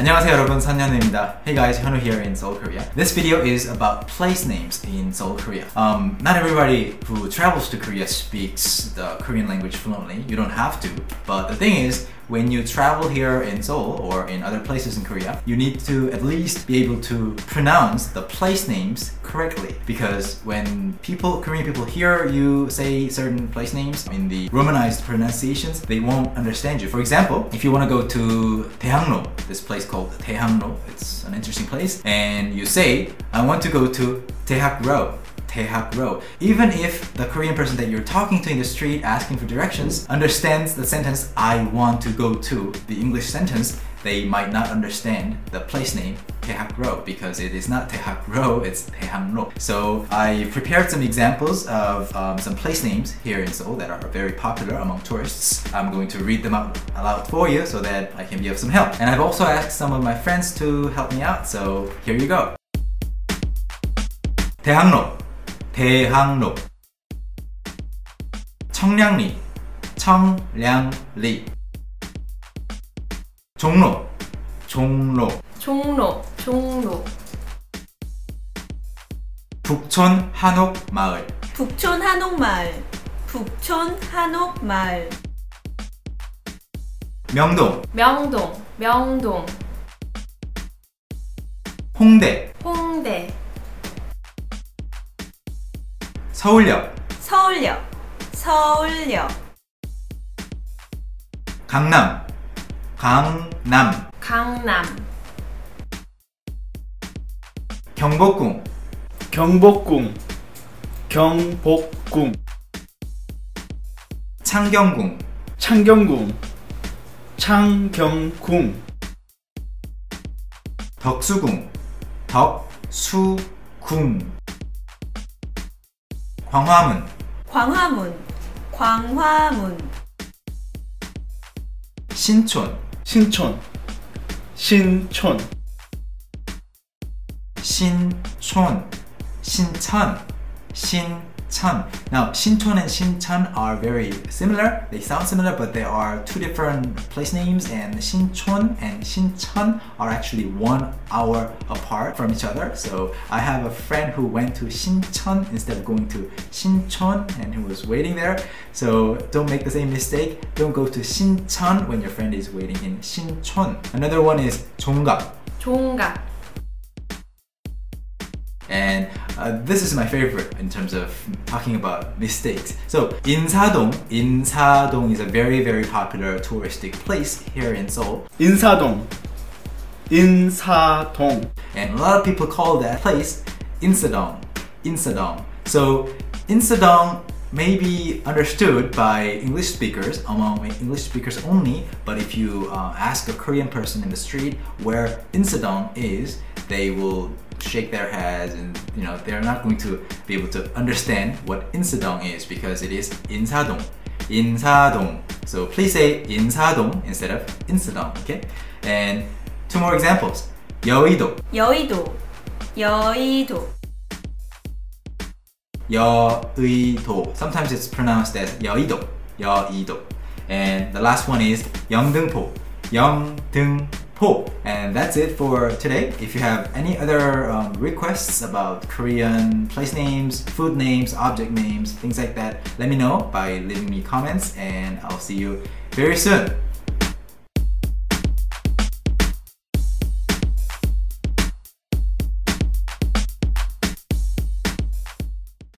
안녕하세요 여러분 선현우입니다. Hey guys, Hyunwoo here in Seoul, Korea. This video is about place names in Seoul, Korea. Um, not everybody who travels to Korea speaks the Korean language fluently. You don't have to. But the thing is, when you travel here in Seoul or in other places in Korea, you need to at least be able to pronounce the place names correctly. Because when people, Korean people hear you say certain place names in the romanized pronunciations, they won't understand you. For example, if you want to go to Daehangno, this place called Daehangno, it's an interesting place, and you say, I want to go to Daehak. Taehak Road. Even if the Korean person that you're talking to in the street asking for directions understands the sentence I want to go to, the English sentence, they might not understand the place name Taehak Road because it is not Taehak Road, it's Taehang Ro. So I prepared some examples of um, some place names here in Seoul that are very popular among tourists. I'm going to read them out aloud for you so that I can be of some help. And I've also asked some of my friends to help me out, so here you go. Taehang 대학로. 청량리. 청량리. 종로. 종로. 종로, 종로. 북촌 한옥 마을. 북촌 한옥마을, 북촌 한옥마을. 명동. 명동, 명동. 홍대. 홍대, 서울역. 서울역, 서울역. 강남. 강남. 강남, 경복궁. 경복궁. 경복궁. 창경궁. 창경궁. 창경궁. 덕수궁. 덕수궁 광화문. 광화문, 광화문. 신촌. 신촌. 신촌. 신촌. 신천. 신천 now 신촌 and 신천 are very similar they sound similar but they are two different place names and 신촌 and 신천 are actually one hour apart from each other so I have a friend who went to 신천 instead of going to 신촌 and who was waiting there so don't make the same mistake don't go to 신천 when your friend is waiting in 신촌 another one is 종각 종각, And uh, this is my favorite in terms of talking about mistakes. So Insadong, Insadong is a very very popular touristic place here in Seoul. Insadong, Insadong, and a lot of people call that place Insadong, Insadong. So Insadong may be understood by English speakers, among English speakers only, but if you uh, ask a Korean person in the street where Insadong is, they will shake their heads and you know they're not going to be able to understand what Insadong is because it is Insadong. Insadong. So please say Insadong instead of Insadong, okay? And two more examples. 여의도, 여의도, 여의도. 여의도. Sometimes it's pronounced as 여의도, 여의도. And the last one is 영등포, 영등포. and that's it for today. If you have any other um, requests about Korean place names, food names, object names, things like that, let me know by leaving me comments and I'll see you very soon.